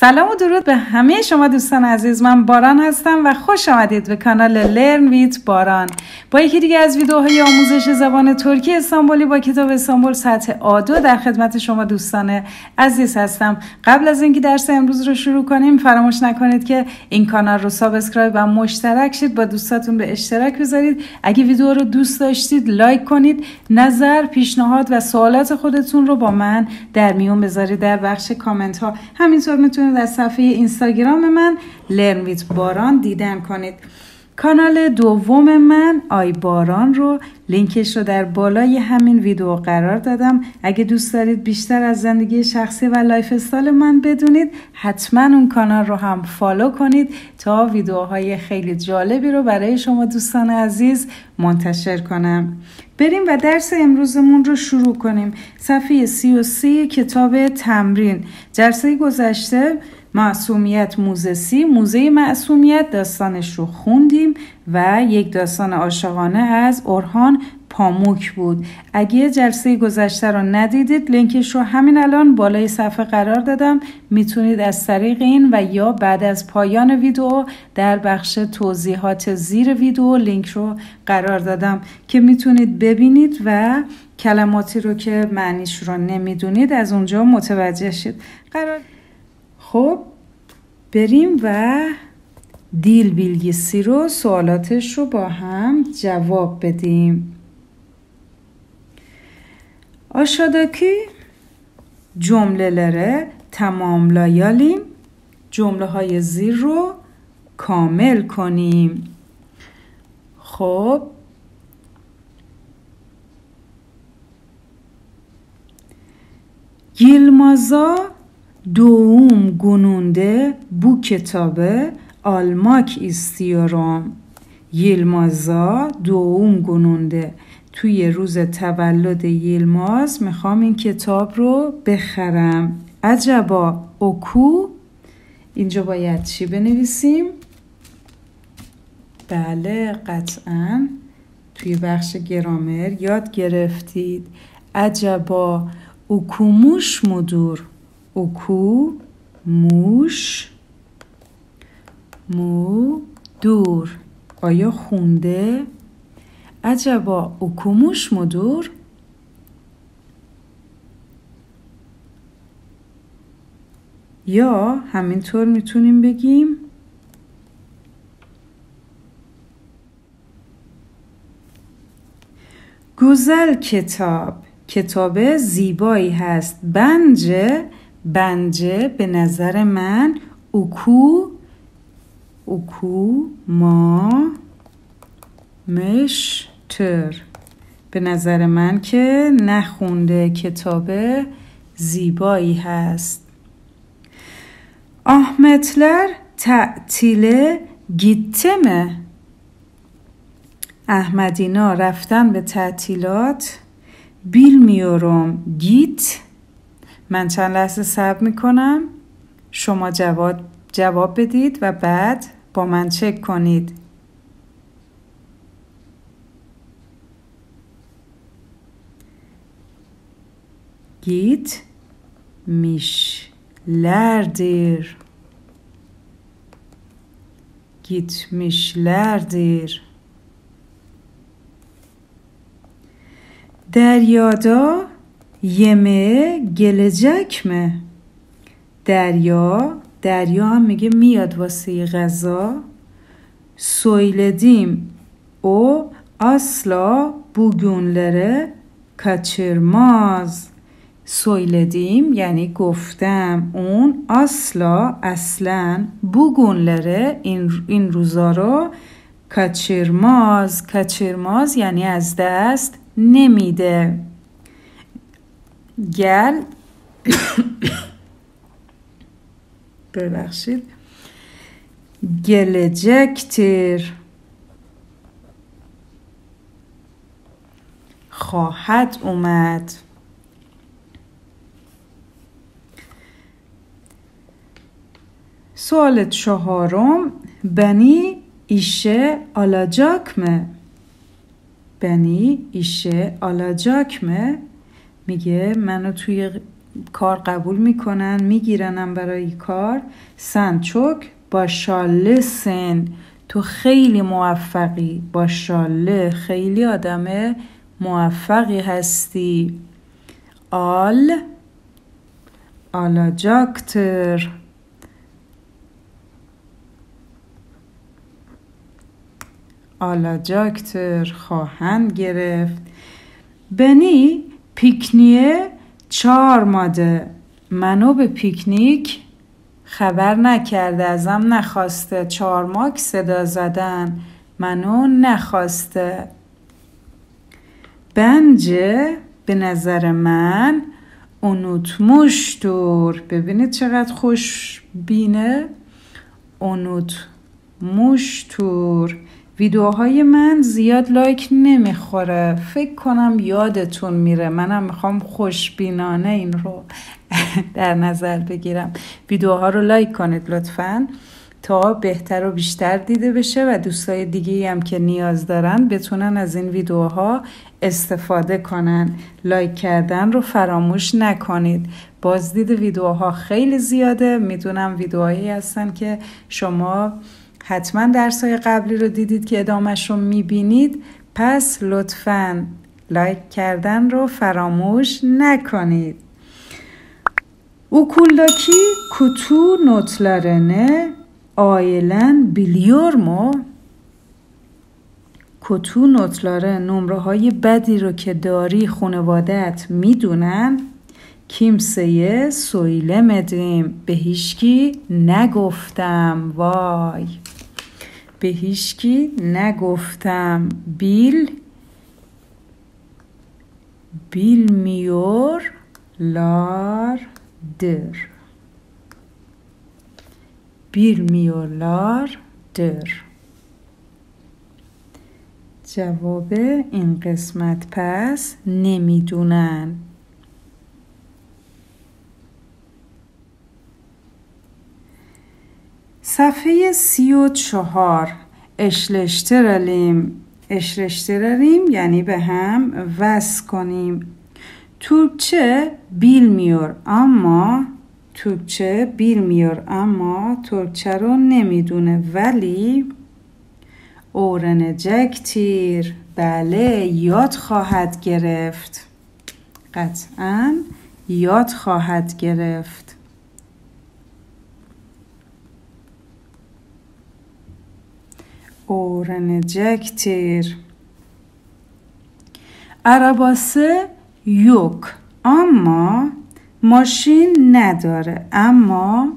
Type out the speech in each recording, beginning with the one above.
سلام و درود به همه شما دوستان عزیز. من باران هستم و خوش آمدید به کانال Learn With Baran. با یکی دیگه از ویدیوهای آموزش زبان ترکی استانبولی با کتاب استانبول سطح A دو در خدمت شما دوستان عزیز هستم. قبل از اینکه درس امروز رو شروع کنیم فراموش نکنید که این کانال رو subscribe و مشترک شید با دوستاتون به اشتراک بذارید. اگه ویدیو رو دوست داشتید لایک کنید نظر پیشنهاد و سوالات خودتون رو با من در میون بذارید. در بخش کامنت ها همینطور می‌تونید در صفحه اینستاگرام من Learn With Baran دیدن کنید. کانال دوم من آی باران رو لینکش رو در بالای همین ویدیو قرار دادم. اگه دوست دارید بیشتر از زندگی شخصی و lifestyle من بدونید حتما اون کانال رو هم follow کنید تا ویدیوهای خیلی جالبی رو برای شما دوستان عزیز منتشر کنم. بریم و درس امروزمون رو شروع کنیم. صفحه سی و سی کتاب تمرین. جلسه گذشته معصومیت موزسی موزه معصومیت داستانش رو خوندیم و یک داستان عاشقانه از اورهان پاموک بود. اگه جلسه گذشته رو ندیدید لینکش رو همین الان بالای صفحه قرار دادم. می‌تونید از طریق این و یا بعد از پایان ویدیو در بخش توضیحات زیر ویدیو لینک رو قرار دادم که می‌تونید ببینید و کلماتی رو که معنیش رو نمی‌دونید از اونجا متوجه شید. قرار خب بریم و دیل بیلگیسی رو سوالاتش رو با هم جواب بدیم. Aşağıdaki cümleleri tamamlayalım. جمله زیر رو کامل کنیم. خب. Yılmaz'a doğum gününde bu kitabı almak istiyorum. Yılmaz'a doğum gününde توی روز تولد یلماز می‌خوام این کتاب رو بخرم. عجبا اوکو. اینجا باید چی بنویسیم؟ بله قطعا. توی بخش گرامر یاد گرفتید. عجبا اوکوموش مدور. اوکو موش مو دور آیا خونده عجبا اوکوموش مدور یا همینطور می‌تونیم بگیم گوزل کتاب کتاب زیبایی هست بنجه بنجه به نظر من اوکو اوکو ما مشتر به نظر من که نخونده کتاب زیبایی هست. آهمتلر تعطیل گیتمه احمدینا رفتن به تعطیلات. بیل میورم گیت. من چند لحظه صبر می‌کنم شما جواب, جواب بدید و بعد با من چک کنید gitmişlerdir. Gitmişlerdir. Deryada yemeğe gelecek mi? دریا دریا هم میگه میاد واسه غذا. söyledim o asla bugünlere kaçırmaz söyledim یعنی گفتم اون اصلا اصلا بگونلره این, این روزا رو کچرماز کچرماز یعنی از دست نمیده. گل ببخشید. گلجکتر خواهد اومد. سوال چهارم. بنی ایشه آلاجاکمه. بنی ایشه آلاجاکمه. میگه منو توی کار قبول می‌کنن میگیرنم برای کار. سنچوک با شاله سن. تو خیلی موفقی. با شاله خیلی آدم موفقی هستی. آل آلاجاکتر آلاجاکتر خواهند گرفت. بنی پیکنیه چهار ماده. منو به پیکنیک خبر نکرده ازم نخواسته. چارماک صدا زدن منو نخواسته. بنجه به نظر من اونوت مشتور. ببینید چقدر خوش بینه اونوت مشتور. ویدیوهای من زیاد لایک نمی‌خوره. فکر کنم یادتون میره. منم می‌خوام خوشبینانه این رو در نظر بگیرم. ویدیوها رو لایک کنید لطفا. تا بهتر و بیشتر دیده بشه و دوستای دیگه هم که نیاز دارن بتونن از این ویدیوها استفاده کنن. لایک کردن رو فراموش نکنید. بازدید ویدیوها خیلی زیاده. می‌دونم ویدیوهایی هستن که شما حتما درس های قبلی رو دیدید که ادامش رو می‌بینید. پس لطفا لایک کردن رو فراموش نکنید. kutu notlarını ailen biliyor mu? کتو نوتلاره نمره های بدی رو که داری خانوادت می‌دونن. کیمسه سویله مدیم به هیچکی نگفتم. وای. به هیچکی نگفتم. بیل بیل میور لار در. bilmiyorlar در. جواب این قسمت پس نمی‌دونن. صفحه سی و چهار اشلشترالیم. اشلشترالیم یعنی به هم وس کنیم. ترکچه bilmiyor اما ترکچه bilmiyor اما ترکچه رو نمی‌دونه ولی öğrenecektir بله یاد خواهد گرفت. قطعا یاد خواهد گرفت. Öğrenecektir arabası yok اما ماشین نداره اما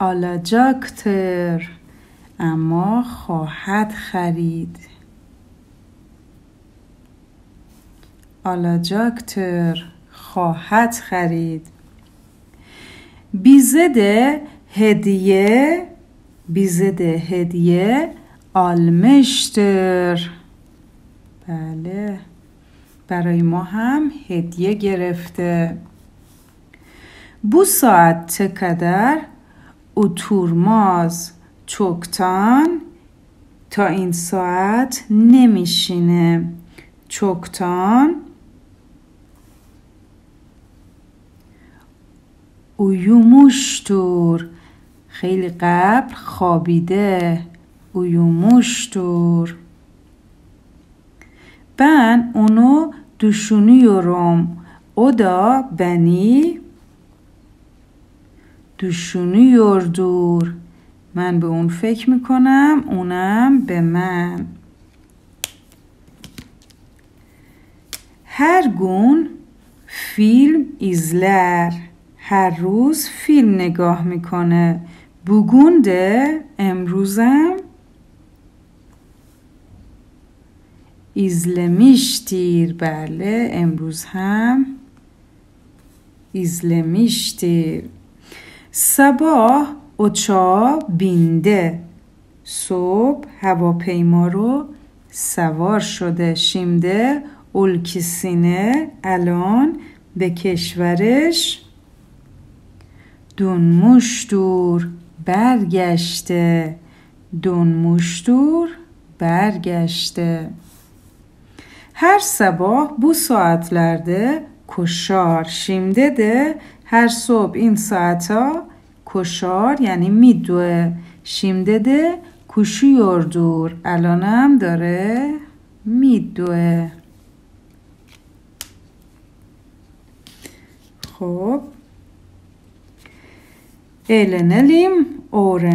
alacaktır اما خواهد خرید alacaktır خواهد خرید bize de hediye bize almıştır بله. برای ما هم هدیه گرفته. بو ساعت چقدر اتورماز چوکتان تا این ساعت نمیشینه. چوکتان اویوموشتور. خیلی قبل خوابیده. Uyumuştur. Ben onu düşünüyorum. O da beni düşünüyordur. من به اون فکر می‌کنم اونم به من هر گون فیلم izler هر روز فیلم نگاه می‌کنه بوگونده امروزم izlemiştir بله. امروز هم izlemiştir sabah اوچا بینده. صبح هواپیما رو سوار شده. شیمده اولکیسینه الان به کشورش دونموشتور برگشته. دونموشتور برگشته. هر سباه بو ساعت لرده کشار شیمده ده. هر صبح این ساعتا کشار یعنی می دوه شیمده ده کشو یاردور الان هم داره می دوه خب. ایل نلیم اور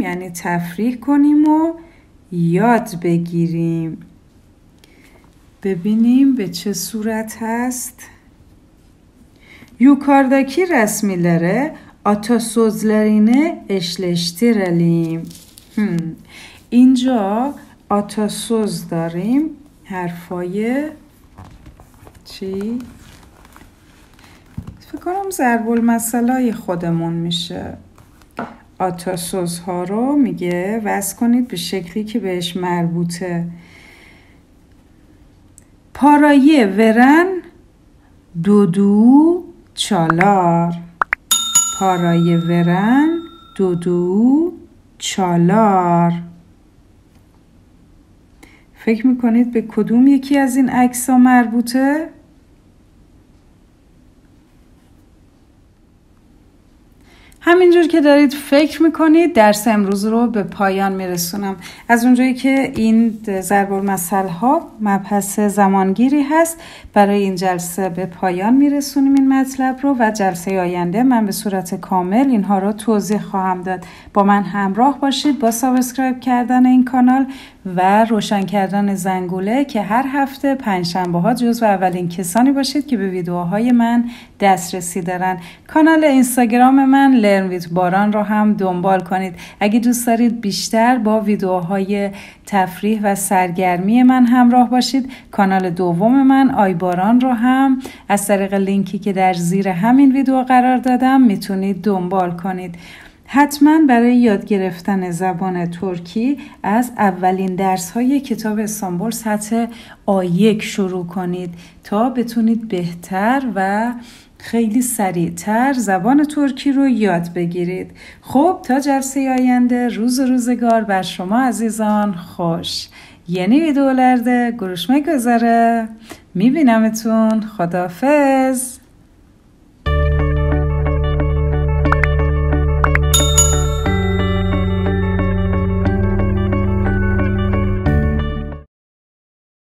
یعنی تفریح کنیم و یاد بگیریم ببینیم به چه صورت هست Yukarıdaki resimlere atasözlerini eşleştirelim. Hmm. اینجا atasöz داریم حرفای چی؟ فکر کنم ضرب المثلای خودمون میشه آتاسوز ها رو میگه وز کنید به شکلی که بهش مربوطه. پارایه ورن دودو چالار. پارایه ورن دودو چالار. فکر می‌کنید به کدوم یکی از این عکس ها مربوطه؟ همینجور که دارید فکر می‌کنید درس امروز رو به پایان میرسونم. از اونجایی که این ضرب المثل ها مبحث زمانگیری هست برای این جلسه به پایان میرسونیم این مطلب رو و جلسه آینده من به صورت کامل اینها رو توضیح خواهم داد. با من همراه باشید با subscribe کردن این کانال و روشن کردن زنگوله که هر هفته پنجشنبه ها جزو اولین کسانی باشید که به ویدیوهای من دسترسی دارن. کانال اینستاگرام من لرن باران رو هم دنبال کنید. اگه دوست دارید بیشتر با ویدیوهای تفریح و سرگرمی من همراه باشید کانال دوم من آی باران رو هم از طریق لینکی که در زیر همین ویدیو قرار دادم می‌تونید دنبال کنید. حتما برای یاد گرفتن زبان ترکی از اولین درس های کتاب استانبول سطح آیک شروع کنید تا بتونید بهتر و خیلی سریعتر زبان ترکی رو یاد بگیرید. خب تا جلسه آینده روز روزگار بر شما عزیزان خوش. یعنی ویدیولرده گروشمه گذاره میبینمتون. خدافز